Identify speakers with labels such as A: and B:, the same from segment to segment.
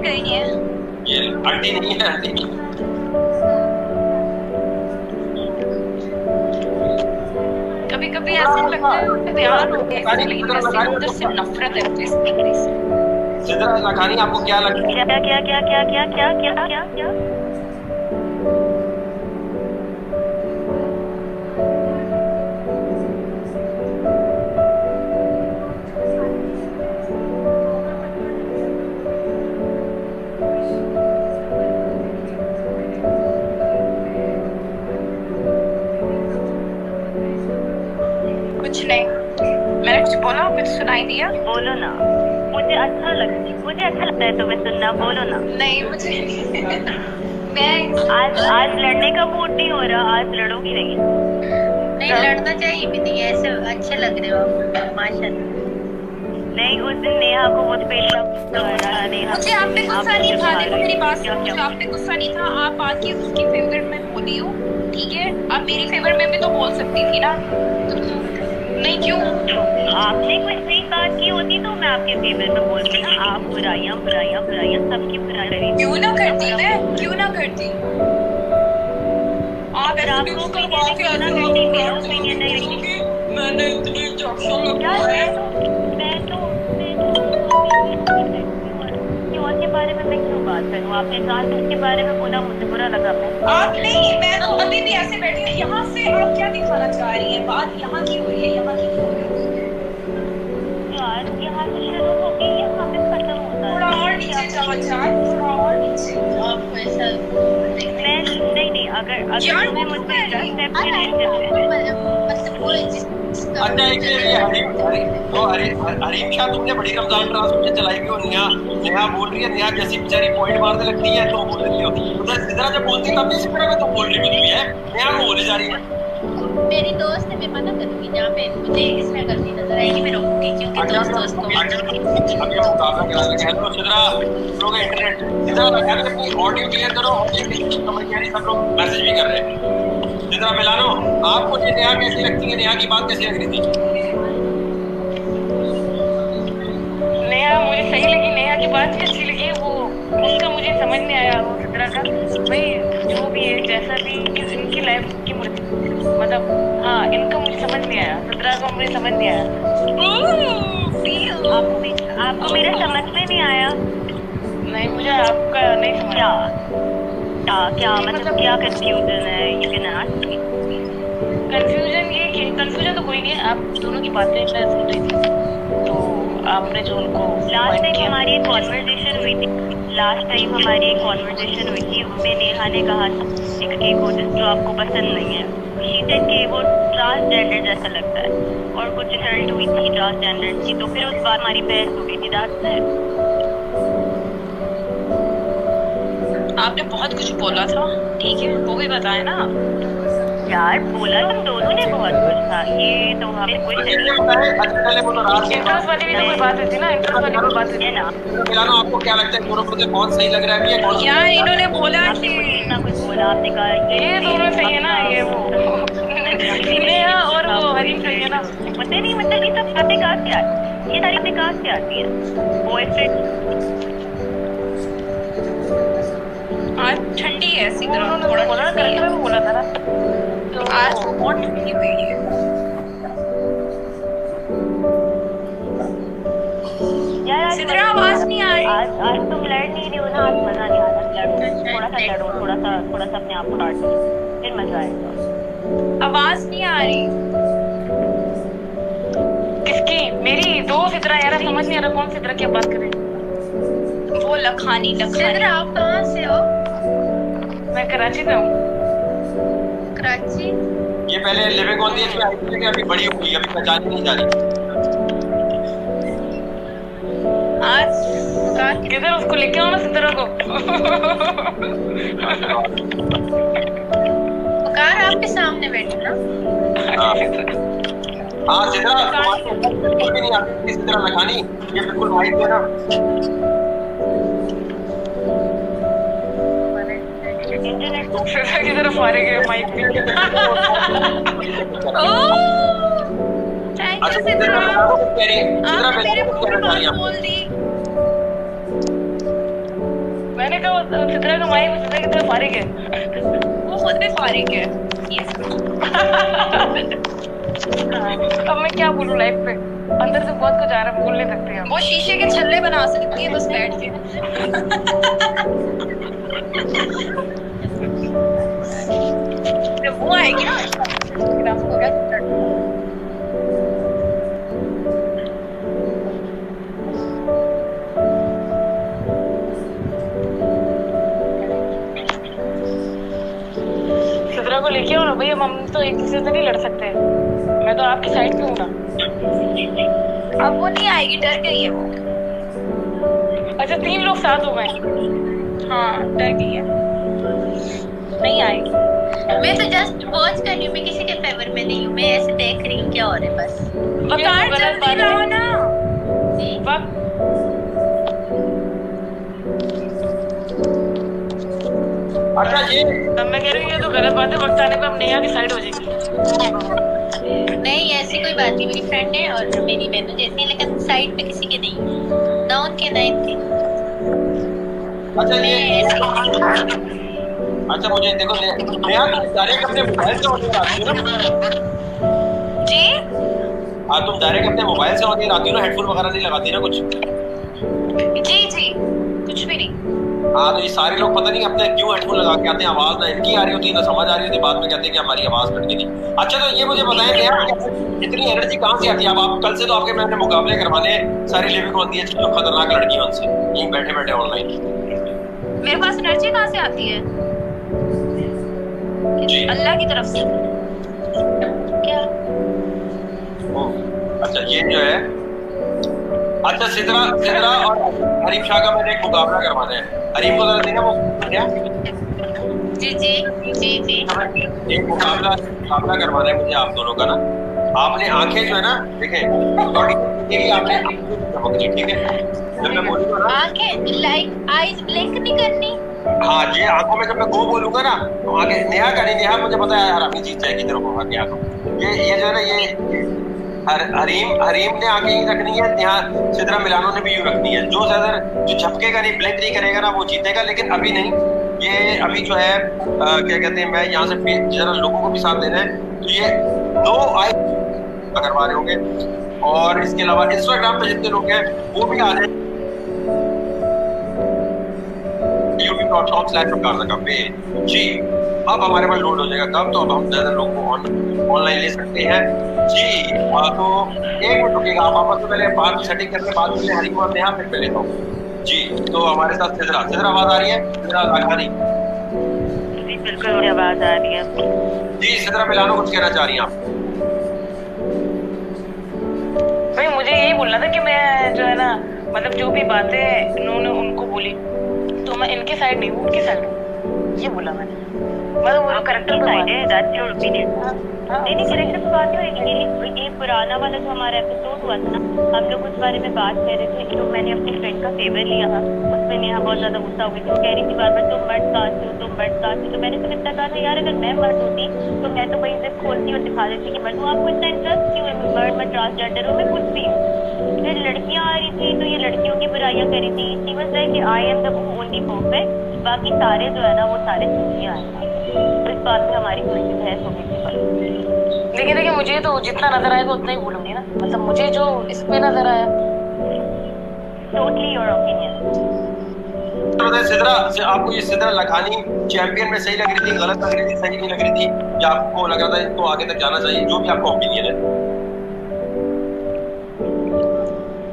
A: गई है
B: ये आंटी नहीं है आंटी
A: कभी कभी ऐसा लगता है प्यार हो गया लेकिन अंदर से नफरत है इस लकड़ी से
B: सिद्रा लखानी आपको क्या लगता है
C: क्या क्या क्या क्या क्या क्या क्या क्या क्या
A: कुछ बोला कुछ सुनाई दिया?
C: बोलो ना। मुझे अच्छा लगता मुझे अच्छा लगता है तुम्हें सुनना बोलो ना।
A: नहीं मुझे मैं
C: आज आज लड़ने का मूड नहीं हो रहा आज लड़ोगी नहीं।
D: नहीं लड़ना चाहिए भी नहीं ऐसे अच्छे लग रहे हो आप माशाल्लाह
C: नहीं उस दिन नेहा को बहुत पेश नेहा।
A: मुझे आप पे गुस्सा नहीं था देखो मेरी बात सुनो आप पे गुस्सा नहीं था आप आके उसकी फेवरेट में बोली हो ठीक है? आप मेरी फेवर में भी तो बोल सकती थी ना। तो नहीं क्यों?
C: आपने कोई सही बात की होती तो मैं आपके फेवर में बोलती। ना आप बुराइयाँ बुराइयाँ बुराइयाँ सबकी बुराई
A: क्यों ना करती मैं? क्यों ना करती? आप
C: अगर आप लोग
A: के
C: क्यों ना
A: आते हो,
C: करती, मेरा opinion नहीं।
A: सोचोगे, मैंने इतनी लगवाए
C: मैं तो मैं तो मैं तो क्यों के बारे में मैं क्यों बात करूँ? आपने कहा कि बारे में बोला मुझे बुरा लगा। मैं
A: आप नहीं मैं तो अभी भी ऐसे बैठी हूँ। यहाँ से आप क्या दिखाना चाह रही हैं? बात यहाँ की हो रही है यहाँ की हो रही है।
B: अच्छा एक ये हरीम तो हरीम शाह तुमने बड़ी रमज़ान ट्रांसमिशन चलाई हुई हो नेहा नेहा बोल रही है नेहा जैसी बेचारी पॉइंट मारने लगती है तो बोल देती हो उधर सिद्रा जब बोलती है तब भी सिद्रा को तो बोल रही होती है नेहा को बोले जा रही है
D: मेरी दोस्त है मैं मना करूँगी जहाँ पे मुझे इसमें गलती नज़र आएगी मैं रोकूँगी क्योंकि दोस्त दोस्त को
B: अब ये मुकाबला करा लगे हेलो सिद्रा लोग इंटरनेट सिद्रा लगा ऑडियो क्लियर करो समझ नहीं सब लोग मैसेज भी कर रहे हैं। सिद्रा मिलानो आपको ये नेहा कैसी लगती है नेहा की बात कैसी लग रही थी?
E: नेहा मुझे सही लगी नेहा की बात भी अच्छी लगी वो उनका मुझे समझ नहीं आया वो सिद्रा का। भाई जो भी है जैसा भी इनकी लाइफ की मुझे मतलब हाँ इनका मुझे समझ नहीं आया सिद्रा का मुझे समझ नहीं आया।
C: आपको भी आपको मेरा समझ में नहीं आया?
E: नहीं मुझे आपका नहीं समझ
C: क्या? क्या क्या मतलब क्या कंफ्यूजन है? यू कैन आस्क
E: कंफ्यूजन ये कि कंफ्यूजन तो कोई नहीं है आप दोनों की बातें मैं सुन रही थी। तो आपने जो उनको
C: लास्ट टाइम हमारी एक कॉन्वर्जेशन हुई थी। लास्ट टाइम हमारी एक कॉन्वर्जेशन हुई थी। उसमें नेहा ने कहा था एक एक जिस- जो आपको पसंद नहीं है। सेड कि वो ट्रांसजेंडर जैसा लगता है। और कुछ रिज़ल्ट हुई थी ट्रांसजेंडर की तो फिर उस बार हमारी बहस हो गई थी दैट्स से
A: आपने बहुत कुछ बोला था। ठीक है, वो भी बताए ना।
C: यार बोला तुम दोनों ने बहुत कुछ था। ये तो हमें नहीं
B: वो तो रात के
E: इंटरेस्ट वाली भी तो कोई बात होती ना इंटरेस्ट वाली कोई बात होती
C: है ना।
B: आपको क्या लगता है दोनों से सही लग रहा है?
A: यार इन्होंने बोला कि
C: इतना कुछ बोला आपने कहा
E: ये दोनों सही है ना ये वो। नेहा और वो हरीम सही है ना।
C: पता नहीं मतलब ये सब बातें कहाँ से आती ये सारी बातें कहाँ से आती है? बॉयफ्रेंड
A: आज ठंडी है इसी तरह
E: उन्होंने
A: थोड़ा
E: बोला ना कल में बोला था ना। तो
A: आज वो बहुत हुई है सिद्रा, आवाज़ नहीं आ रही।
C: आज आज तुम लड़ नहीं रही हो ना आज मज़ा नहीं आ रहा लड़ो थोड़ा सा लड़ो थोड़ा सा थोड़ा सा अपने आप को काट फिर मज़ा आएगा।
A: आवाज़ नहीं आ रही।
E: किसकी मेरी दो सिद्रा यार समझ नहीं आ रहा कौन सिद्रा की बात कर। रहे
A: वो लखानी लखानी।
D: सिद्रा आप कहाँ से हो?
E: मैं कराची से हूँ।
D: कराची।
B: ये पहले लिविंग ऑन दी एज में आई अभी बड़ी हो गई अभी पहचानी नहीं जा रही।
A: आज
D: कार के
E: इधर उसको लेके आओ ना सिद्रा को?
D: कार आपके सामने बैठी ना।
B: हाँ। हाँ सिद्रा तुम्हारी बिल्कुल भी नहीं आती थी सिद्रा लखानी ये बिल्कुल वाइट है ना।
E: की तरफ़ मारेंगे माइक भी
A: थैंक यू
B: सिद्रा
A: आपने मेरे
B: पूरे
A: बोल दी
E: मैंने कहा सिद्रा का माइक सिद्रा की तरफ़ मारेंगे
A: वो खुद भी मारेंगे
E: अब मैं क्या बोलूँ लाइफ पे अंदर से बहुत कुछ आ रहा है बोल नहीं सकते हम
A: वो शीशे के छल्ले बना सकती है बस बैठ के होगा
E: चित्रा को लेके आओ ना भैया हम तो एक दूसरे से नहीं लड़ सकते। मैं तो आपकी साइड पे हूँ ना।
A: अब वो नहीं आएगी डर गई है वो।
E: अच्छा तीन लोग साथ हो गए।
A: हाँ डर गई है। नहीं आएगी।
D: मैं तो जस्ट वॉच कर रही हूँ मैं किसी के फेवर में नहीं हूँ मैं ऐसे देख रही हूँ क्या हो रहा है बस।
A: बकार
E: गलत
A: जल्दी
E: है।
A: लाओ ना।
D: जी।
E: वक्त।
B: अच्छा ये
E: तब मैं कह रही हूँ ये तो गलत बात है वक्त आने पे हम नेहा की साइड हो जाएगी।
D: नहीं ऐसी कोई बात नहीं मेरी फ्रेंड है और मेरी बहनों जैसी है लेकिन साइड पे किसी के नहीं ना उनके ना इनके।
B: अच्छा
D: ऐसी
B: अच्छा मुझे देखो नेहा तुम डायरेक्ट अपने मोबाइल से ऑडियो आती हो ना।
A: जी?
B: हाँ तुम डायरेक्ट अपने मोबाइल से ऑडियो आती हो ना हेडफोन वगैरह नहीं लगाती ना कुछ।
A: जी जी। कुछ भी नहीं।
B: हाँ तो ये सारे लोग पता नहीं अपने क्यों हेडफोन लगा के आते हैं आवाज़ ना इनकी आ रही होती है ना समझ आ रही होती है बाद में कहते हैं कि हमारी आवाज़ कट गई थी अच्छा तो ये मुझे बताएँ नेहा इतनी एनर्जी कहाँ से आती है? अब आप कल से तो आपके मैंने मुकाबले करवाने हैं सारी लिविंग होती है जो खतरनाक लड़कियाँ उनसे। यहीं बैठे बैठे ऑनलाइन
A: मेरे पास एनर्जी कहाँ से आती है? अल्लाह की तरफ़ से।
D: क्या?
B: ओ, अच्छा ये जो है अच्छा सिदरा सिदरा और हरीम शाह का मैंने एक मुकाबला करवाना है हरीम को जरा देना वो क्या?
D: जी जी जी जी।
B: एक मुकाबला मुकाबला करवाना है मुझे आप दोनों का ना। आपने आँखें जो है ना देखें बॉडी की आपने आँखें चमकनी ठीक है जब मैं बोलूँगा ना
D: आँखें लाइक आईज ब्लिंक नहीं करनी।
B: हाँ ये आँखों में जब मैं गो बोलूँगा ना तो आगे नेहा का नहीं नेहा मुझे पता है हरामी जीत जाएगी तेरे को हर नेहा को ये ये जो है ना ये हर, हरीम हरीम ने आगे ही रखनी है नेहा सिदरा मिलानो ने भी यूँ रखनी है। जो ज़्यादा जो झपकेगा नहीं ब्लिंक नहीं करेगा ना वो जीतेगा लेकिन अभी नहीं। ये अभी जो है आ, क्या कहते हैं मैं यहाँ से जरा लोगों को भी साथ देना है। तो ये दो आई करवा रहे होंगे। और इसके अलावा इंस्टाग्राम पे जितने लोग हैं वो भी आ जाए youtube.com slash पेज जी अब हमारे पास लोड हो जाएगा कब तो अब हम ज़्यादा लोग को ऑनलाइन ले सकते हैं। जी हाँ तो एक मिनट रुकिएगा आप आपस में पहले बात सेटिंग करके बात करते हरी को यहाँ फिर पहले तो। जी तो हमारे साथ सिदरा सिदरा आवाज़ आ रही है? सिदरा लाखानी
C: जी बिल्कुल मुझे आवाज़ आ रही है।
B: जी सिदरा मिलानो कुछ कहना चाह रही हैं आप?
E: भाई मुझे यही बोलना था कि मैं जो है ना मतलब जो भी बातें इन्होंने उनको बोली। तो मैं इनके साइड नहीं हूँ उनकी साइड हूँ। ये बोला मैंने। मतलब वो करेक्टर
C: साइड है दैट्स योर ओपिनियन नहीं नहीं करेक्टर पे बात नहीं होगी ये ये पुराना वाला जो हमारा एपिसोड हुआ था ना हम लोग उस बारे में बात कर रहे थे तो मैंने अपनी फ्रेंड का फेवर लिया। था उसमें नेहा बहुत ज़्यादा गुस्सा हो गई थी। कह रही थी बार बार तुम मर्द हो तुम मर्द हो तो मैंने तो इतना कहा था यार अगर मैं मर्द होती तो मैं तो वही जिप खोलती और दिखा देती कि मर्द हूँ। आपको इतना इंटरेस्ट क्यों है? मैं मर्द मैं ट्रांसजेंडर हूँ मैं कुछ भी हूँ। फिर लड़कियाँ आ रही थी तो ये लड़कियों की बुराइयाँ करी थी। She was like I am the only perfect बाकी सारे जो है ना, वो सारे चूतियाँ हैं। तो इस बात पे हमारी थोड़ी सी बहस हो गई थी
E: लेकिन देखिए, मुझे तो जितना नज़र आएगा, उतना ही बोलूँगी ना। मतलब मुझे जो इसमें नज़र आया।
C: टोटली योर ओपिनियन
B: तो सिदरा आपको ये सिदरा लखानी चैंपियन में सही लग रही थी, गलत लग रही थी, सही नहीं लग रही थी? या आपको लग रहा था इनको आगे तक जाना चाहिए? जो भी आपका ओपिनियन है।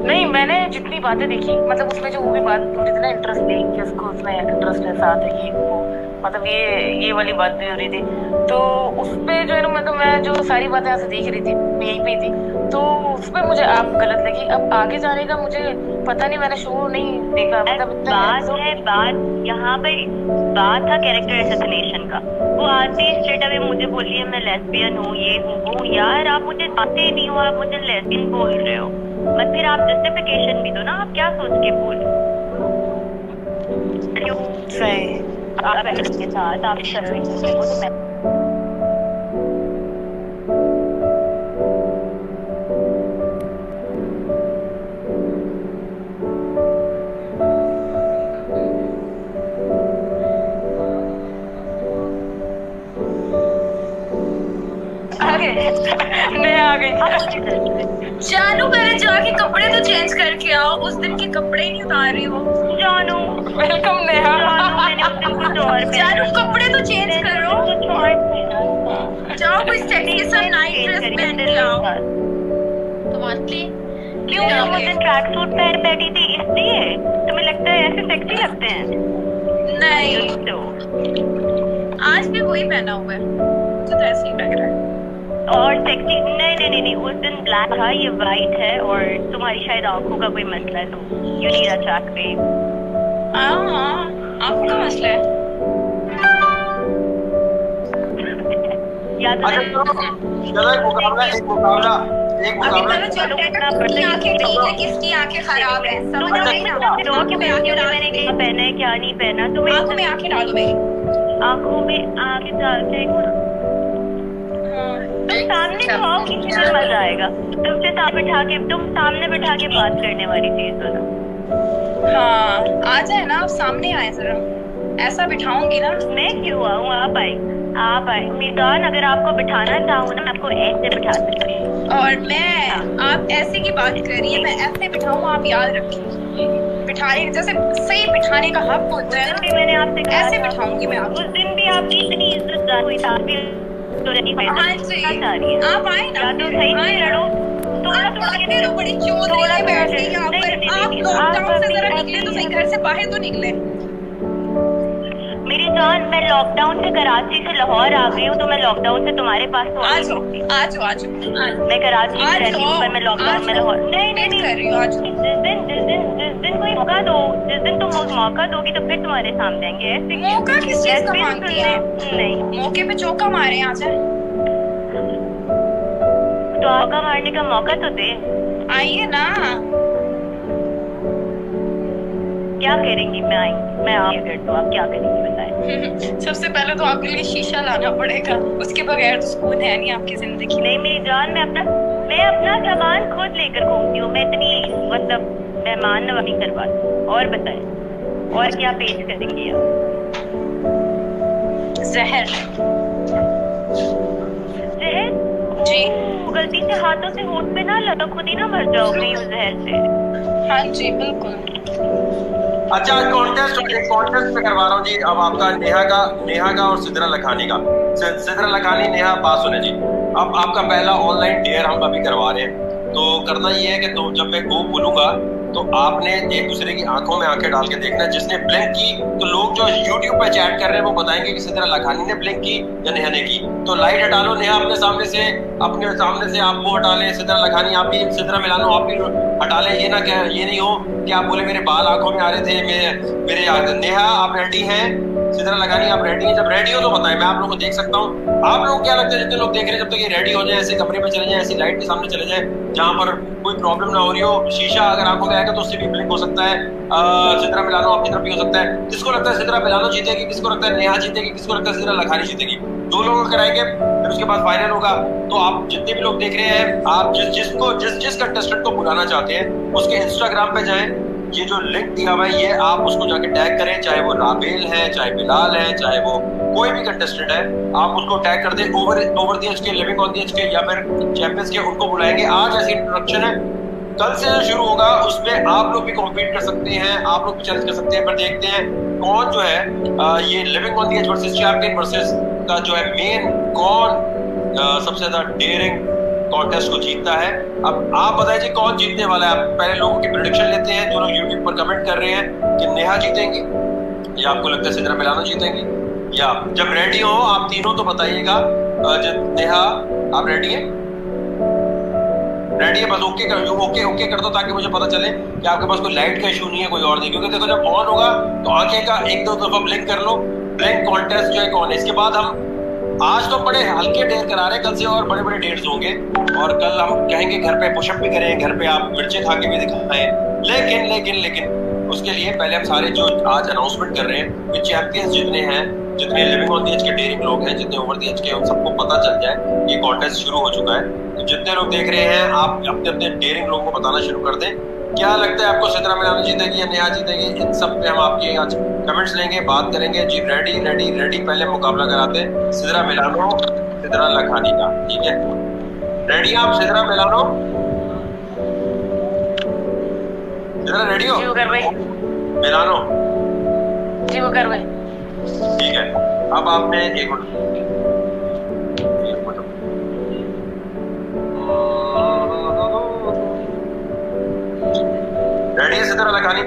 E: नहीं मैंने जितनी बातें देखी मतलब उसमें जो वो भी बात थोड़ी थी ना इंटरेस्ट दी कि उसको उसमें इंटरेस्ट है साथ है ये वो मतलब ये ये वाली बात भी हो रही थी। तो उस पे जो है ना मतलब मैं जो सारी बातें यहाँ से देख रही थी यहीं पे थी तो उस पे मुझे आप गलत लगी। अब आगे जाने का मुझे पता नहीं मैंने शो नहीं देखा मतलब
C: बात है बात यहाँ पे बात था कैरेक्टर एसेसिनेशन का। वो आते ही स्ट्रेट अवे मुझे बोलिए मैं लेस्बियन हूँ ये हूँ वो यार आप मुझे आते ही नहीं हो आप मुझे लेस्बियन बोल रहे हो। मत फिर आप जस्टिफिकेशन भी दो ना आप क्या सोच के बोल के साथ आप
A: कपड़े तो चेंज करके आओ। उस दिन के कपड़े ही नहीं उतार रही हो।
C: जानू।
E: वेलकम नेहा।
C: जानू कुछ
A: कपड़े तो चेंज करो।
C: कुछ
A: जाओ कोई सेक्सी सा नाइट ड्रेस पहन के आओ।
D: तुम्हारे
C: क्यों? तुम उस दिन ट्रैक सूट पहन बैठी थी इसलिए तुम्हें लगता है ऐसे सेक्सी लगते हैं।
A: नहीं।
C: तो
A: आज भी वही पहना हुआ है। तो ऐसे ही लग रहा है।
C: और सेक्सी नहीं नहीं नहीं नहीं उस दिन ब्लैक था ये वाइट है और तुम्हारी शायद आँखों का कोई मसला है तो यू नीड अ ट्रैक पे
A: हाँ हाँ आपका मसला है
C: या तो
B: अच्छा चलो चलो एक मुकाबला एक मुकाबला एक मुकाबला
A: चलो चलो किसकी आँखें किसकी खराब है समझ ना
C: पहना है क्या नहीं पहना
A: में आँखें डालो मेरी
C: आँखों में आँखें डालते तुम सामने आओ किसी में मज़ा आएगा। तुमसे साथ बिठा के तुम सामने बिठा के बात करने वाली चीज़ हो ना
A: हाँ आ जाए ना आप सामने आए जरा। ऐसा बिठाऊँगी ना।
C: मैं क्यों आऊँ? आप आए। आप आए। मीजान अगर आपको बिठाना चाहूँ ना मैं आपको ऐसे बिठा सकती हूँ।
A: और मैं आप ऐसे की बात करिए मैं ऐसे बिठाऊं आप याद रखिए। बिठाने जैसे सही बिठाने का हक होता है
C: मैंने आपसे
A: ऐसे बिठाऊँगी मैं
C: उस दिन भी आपकी इतनी इज़्ज़त हुई था। आप
A: हाँ आए ना
C: तो सही से लड़ो थोड़ा थोड़ा
A: बड़ी चोद
C: थोड़ा
A: बैठ
C: थोड़ा
A: गई यहाँ पर आप लॉकडाउन से जरा निकले तो सही घर से बाहर तो निकले
C: मेरी जान मैं लॉकडाउन से कराची से लाहौर आ गई हूँ तो मैं लॉकडाउन से तुम्हारे पास तो आ
A: आ
C: नहीं।
A: जाओ
C: सकती
A: आ जाओ आ जाओ आ जाओ।
C: मैं कराची में रहती हूँ पर मैं लॉकडाउन में लाहौर नहीं नहीं नहीं जिस दिन कोई मौका दो जिस दिन तुम उस मौका दोगी तो फिर तुम्हारे सामने आएँगे
A: मौका किस चीज़ का मांगती है
C: नहीं
A: मौके पे चौका मारे आ जाए
C: तो मौका मारने का मौका तो दे
A: आइए ना
C: क्या करेंगी मैं आई मैं आई अगर तो आप क्या करेंगी बताएँ
A: सबसे पहले तो आपके लिए शीशा लाना पड़ेगा। उसके बगैर तो सुकून है नहीं आपकी ज़िंदगी
C: नहीं, मेरी जान, मैं अपना मैं अपना सामान खुद लेकर घूमती हूँ। मैं इतनी मतलब मेहमान नवाजी करवाती हूँ और बताएँ और क्या पेश करेंगे आप?
A: जहर।
C: जहर?
A: जी।
C: गलती से हाथों से होठ पे ना लगा खुद ही ना मर जाओगी उस जहर से।
A: हाँ जी बिल्कुल।
B: अच्छा कॉन्टेस्ट कॉन्टेस्ट में करवा रहा हूँ जी। अब आपका नेहा का नेहा का और सिद्रा लखानी का। सिद्रा लखानी नेहा पास होने जी। अब आपका पहला ऑनलाइन डेयर हम अभी करवा रहे हैं। तो करना ये है कि तो जब मैं गो बोलूँगा तो आपने एक दूसरे की आँखों में आँखें डाल के देखना जिसने ब्लिंक की तो लोग जो यूट्यूब पे चैट कर रहे हैं, वो बताएँगे किसी तरह लखानी ने ब्लिंक की या नेहा ने की। तो लाइट हटा लो, नेहा अपने सामने से, अपने सामने से आप वो हटा लें। इसी तरह लखानी, आप भी इसी तरह मिलानो, आप भी हटा लें। ये ना क्या ये नहीं हो कि आप बोले, मेरे बाल आँखों में आ रहे थे, मेरे मेरे नेहा, आप हटी हैं सिद्रा लगानी आप रेडी हैं? जब रेडी हो तो बताएँ, मैं आप लोगों को देख सकता हूँ। आप लोग क्या लगता है, जितने लोग देख रहे हैं, जब तक ये रेडी हो जाए, ऐसे कमरे में चले जाए, ऐसी लाइट के सामने चले जाए, जहाँ पर कोई प्रॉब्लम ना हो रही हो। शीशा अगर आँखों में आएगा तो उससे भी ब्लिंक हो सकता है। सिद्रा मिलानो आपकी तरफ़ भी हो सकता है। किसको लगता है सिद्रा मिलानो जीतेगी, किसको लगता है नेहा जीतेगी, किसको लगता है सिद्रा लखानी जीतेगी? दो लोग कराएँगे, फिर उसके बाद फाइनल होगा। तो आप जितने भी लोग देख रहे हैं, आप जिस, जिसको, जिस जिस कंटेस्टेंट को बुलाना चाहते हैं, उसके इंस्टाग्राम पे जाएँ ये जो लिंक दिया हुआ है, ये आप उसको जाके टैग करें, चाहे वो राबेल है, चाहे बिलाल है, चाहे वो कोई भी कंटेस्टेंट है, आप उसको टैग कर दें ओवर ओवर दी के लिविंग ऑन दी के, या फिर चैंपियंस के, उनको बुलाएँगे। आज ऐसी इंट्रोडक्शन है। कल से जो शुरू होगा, उसमें आप लोग भी कॉम्पीट कर सकते हैं, आप लोग भी चैलेंज कर सकते हैं। पर देखते हैं कौन जो है ये living on the edge versus champion versus का जो है मेन कौन सबसे ज़्यादा डेयरिंग कॉन्टेस्ट को जीतता है। अब आप बताइए कौन जीतने वाला है? पहले लोगों की प्रिडिक्शन लेते हैं, जो लोग यूट्यूब पर कमेंट कर रहे हैं कि नेहा जीतेंगी, या आपको लगता है सिद्रा मिलानो जीतेंगी? या जब रेडी हो, आप तीनों तो बताइएगा। जब नेहा, आप रेडी है? रेडी है, बस ओके कर ओके ओके कर दो ताकि मुझे पता चले कि आपके पास कोई लाइट का इशू नहीं है, कोई और नहीं। क्योंकि देखो, जब ऑन होगा तो आँखें का एक दो दफ़ा ब्लिंक कर लो। ब्लिंक कॉन्टेस्ट जो है कौन है? इसके बाद हम आज तो बड़े हल्के ढेर करा रहे कल से और बड़े बड़े डेट्स होंगे। और कल हम कहेंगे घर पे पुशअप भी करें, घर पे आप मिर्चे खा के भी दिखाएँ। लेकिन लेकिन लेकिन, उसके लिए पहले हम सारे जो आज अनाउंसमेंट कर रहे हैं चैंपियंस जितने हैं, जितने लिविंग ऑन दी एज के डेयरिंग लोग हैं, जितने ओवर दी एज के उन सबको पता चल जाए ये कॉन्टेस्ट शुरू हो चुका है। तो जितने लोग देख रहे हैं, आप अपने अपने डेयरिंग लोगों को बताना शुरू कर दें। क्या लगता है आपको सिद्रा मिलानी जीतेगी या नेहा जीतेगी? इन सब पे हम आपके आज कमेंट्स लेंगे बात करेंगे। जी रेडी रेडी रेडी पहले मुकाबला कराते हैं। सिद्रा मिलानो सिदरा लखानी का ठीक है? रेडी आप सिदरा मिलानो? सिदरा रेडी हो?
E: जी कर भाई
B: मिलानो।
E: जी वो कर भाई
B: ठीक है अब आपने एक मिनट। एक मिनट। रेडी है सिदरा लगानी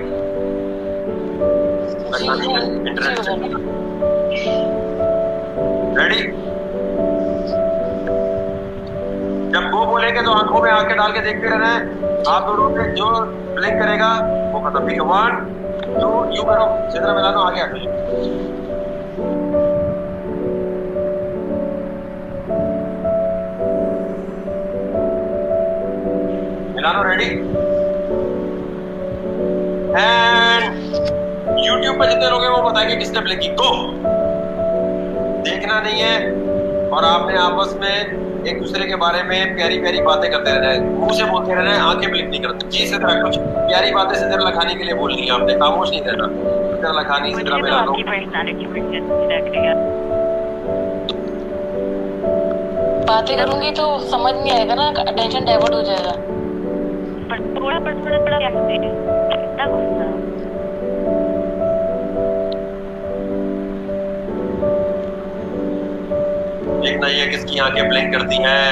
B: रेडी जब वो बोलेंगे तो आँखों में आँखें डाल के देखते रहना है। आप दोनों में जो ब्लिंक करेगा, वो खत्म। ठीक है वन टू यू करो। सिदरा मिला दो आगे आगे। मिलानो रेडी YouTube पे जितने लोग हैं वो बताएँगे किसने प्ले की। गो देखना नहीं है और आपने आपस में एक दूसरे के बारे में प्यारी प्यारी बातें करते रहना है। मुँह से बोलते रहना है आँखें ब्लिंक नहीं करते। जी से तरह कुछ प्यारी बातें से तरह लखानी के लिए बोलनी है आपने। खामोश नहीं रहना। तरह लखानी से
C: तो
B: मिला दो
C: आपकी पर्सनालिटी में लग रही है।
E: बातें करूँगी तो समझ नहीं आएगा ना अटेंशन डाइवर्ट हो जाएगा।
C: पर थोड़ा पर थोड़ा थोड़ा क्या कितना गुस्सा।
B: देखना ही है किसकी आँखें ब्लिंक करती हैं।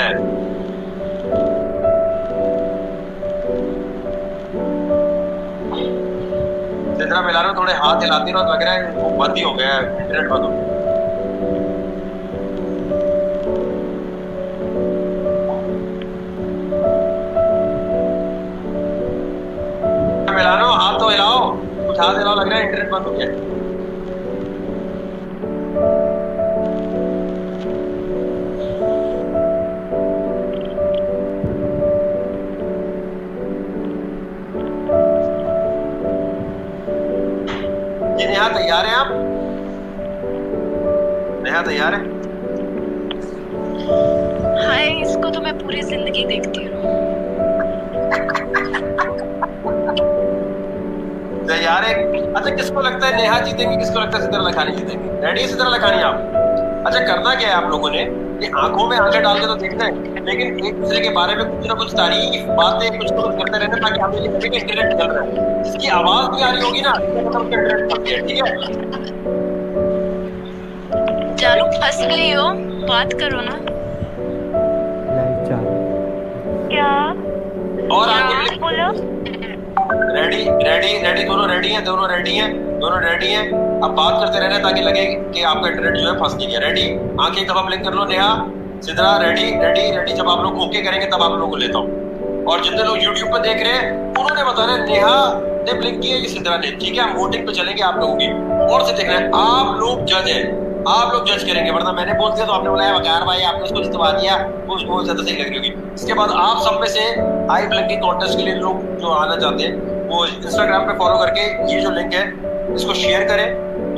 B: सिद्रा मिला रहे थोड़े हाथ हिलाती रहो तो लग रहा है वो बंद ही हो गया है। इंटरनेट बंद हो गया। मिलानो, हाथ तो हिलाओ। कुछ हाथ हिलाओ, लग रहा है इंटरनेट बंद हो गया। है। नेहा तैयार है आप? नेहा तैयार है?
A: हाय इसको तो मैं पूरी ज़िंदगी देखती हूँ।
B: तैयार है? अच्छा किसको लगता है नेहा जीतेंगी किसको लगता है सिद्धर लखानी जीतेंगी? रेडी सिद्धर लखानी आप? अच्छा करना क्या है आप लोगों ने? ये आँखों में आँखें डाल के तो देखना है लेकिन एक दूसरे के बारे में कुछ ना कुछ तारीफ़ बातें कुछ ना कुछ करते रहना ताकि हमें ये लगे कि इंटरनेट चल रहा है। जिसकी आवाज़ भी आ रही होगी ना इसका मतलब इंटरनेट चल गया ठीक है?
A: चालू फंस गई हो? बात करो ना।
F: लाइव चालू।
C: क्या?
B: और आगे
C: बोलो।
B: रेडी रेडी रेडी दोनों रेडी हैं? दोनों रेडी हैं? दोनों रेडी हैं। अब बात करते रहना ताकि लगे कि आपका इंटरनेट जो है फंस नहीं गया। रेडी आँखें एक दफ़ा ब्लिंक कर लो Neha. Sidra ready ready ready जब आप लोग ओके करेंगे तब आप लोगों को लेता हूँ। और जितने लोग यूट्यूब पर देख रहे हैं उन्होंने बताना है, नेहा ने ब्लिंक किया कि सिद्रा ने। ठीक है हम वोटिंग पे चलेंगे आप लोगों की। और से देख रहे हैं आप लोग जज हैं। आप लोग जज करेंगे वरना मैंने बोल दिया तो आपने बोला वकार भाई आपने उसको जितवा दिया उसको ज़्यादा सही लग रही होगी। इसके बाद आप सब में से आई ब्लिंकिंग कॉन्टेस्ट के लिए लोग जो आना चाहते हैं वो इंस्टाग्राम पे फॉलो करके ये जो लिंक है इसको शेयर करें।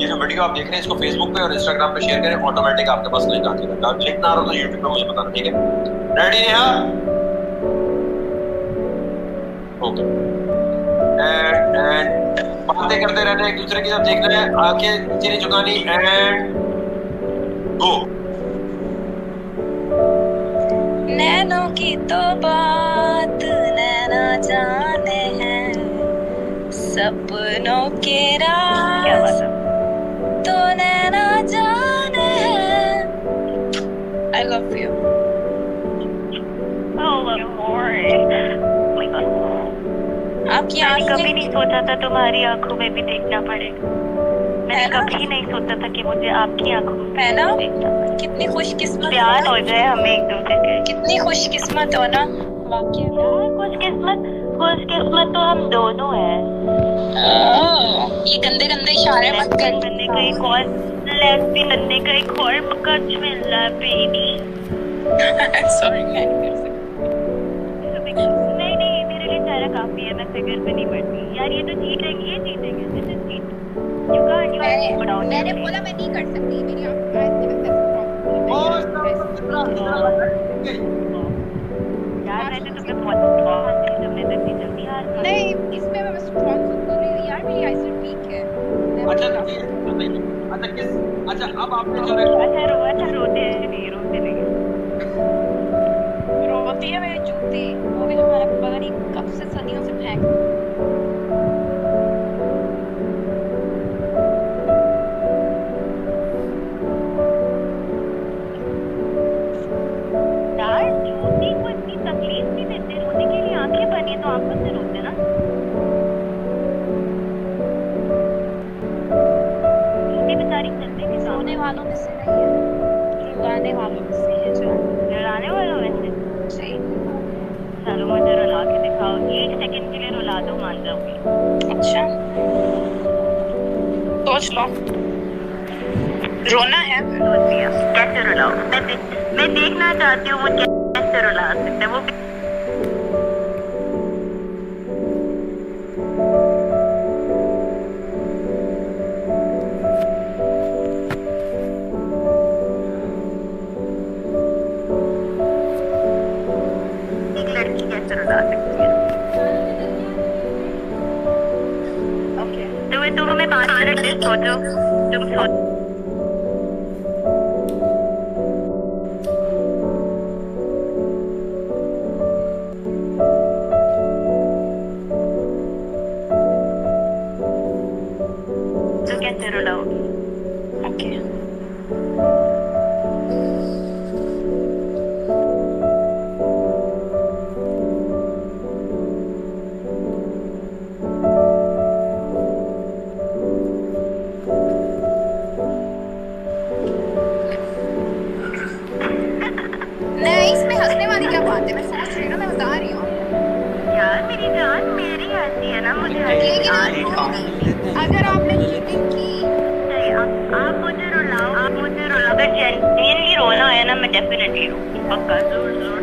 B: ये जो वीडियो आप देख रहे हैं, इसको फेसबुक पे और इंस्टाग्राम पे शेयर करें ऑटोमेटिक आपके पास लिंक आ जाएगा लिंक ना रहा तो यूट्यूब पे मुझे बताना ठीक है? Ready Neha okay and and बातें करते रहना एक दूसरे की जब देखना है, आँखें नीचे नहीं झुकानी एंड गो
A: नैनों की तो बात, नैना जाने सपनों के राज तो नैना जाने हैं। आई लव यू आपकी
C: मैंने कभी नहीं सोचा था तुम्हारी आँखों में भी देखना पड़ेगा मैंने कभी नहीं सोचा था कि मुझे आपकी आँखों में
A: है ना? कितनी खुशकिस्मत
C: प्यार
A: हो
C: हो जाए हमें एक दूसरे के।
A: कितनी खुशकिस्मत हो ना। वाकई में।
C: खुशकिस्मत खुशकिस्मत तो हम दोनों हैं
A: ये गंदे गंदे इशारे मत कर
C: बनने का एक और लेस्बी बनने का एक और कच मिल रहा है बेबी
A: सॉरी मैं नहीं कर सकती
C: नहीं नहीं मेरे लिए सारा काफ़ी है मैं फिगर पे नहीं पड़ती यार ये तो जीतेंगे ये जीतेंगे this is Jeet you can't you have down
G: मैंने बोला मैं नहीं कर सकती मेरी
C: तुमने तो इतनी मान ली।
G: नहीं इसमें मैं स्ट्रॉन्ग खुद को नहीं यार मेरी आईज वीक है।
B: अच्छा अच्छा अच्छा किस अच्छा अब आपने जो
C: अच्छा रो अच्छा रोते नहीं रोते नहीं।
A: रोती है मेरी जूती वो भी हमारा पता नहीं कब से सदियों से फेंक
C: कैसे रुलाओ हूँ कैसे रुला सकते वो है तुम्हें तुम्हें पाँच मिनट दे, सोचो। तुम तो कैसे रुलाओगी
A: ओके नहीं आप